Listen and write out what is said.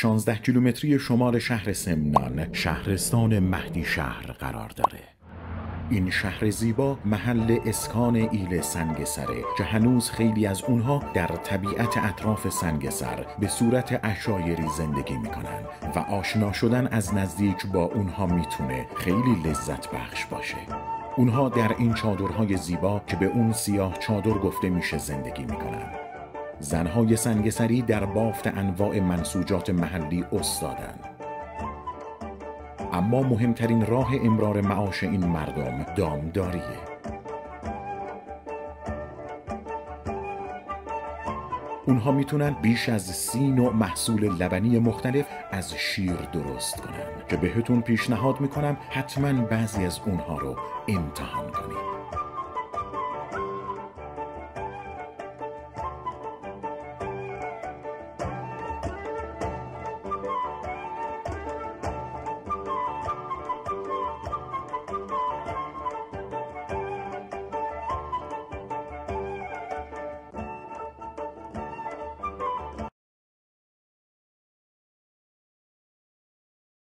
16 کیلومتری شمال شهر سمنان شهرستان مهدی شهر قرار داره. این شهر زیبا محل اسکان ایل سنگسره که هنوز خیلی از اونها در طبیعت اطراف سنگسر به صورت اشایری زندگی می‌کنن و آشنا شدن از نزدیک با اونها می‌تونه خیلی لذت بخش باشه. اونها در این چادرهای زیبا که به اون سیاه چادر گفته میشه زندگی می‌کنن. زنهای سنگسری در بافت انواع منسوجات محلی استادن اما مهمترین راه امرار معاش این مردم دامداریه. اونها می‌تونن بیش از سی نوع محصول لبنی مختلف از شیر درست کنن که بهتون پیشنهاد می‌کنم حتما بعضی از اونها رو امتحان کنید.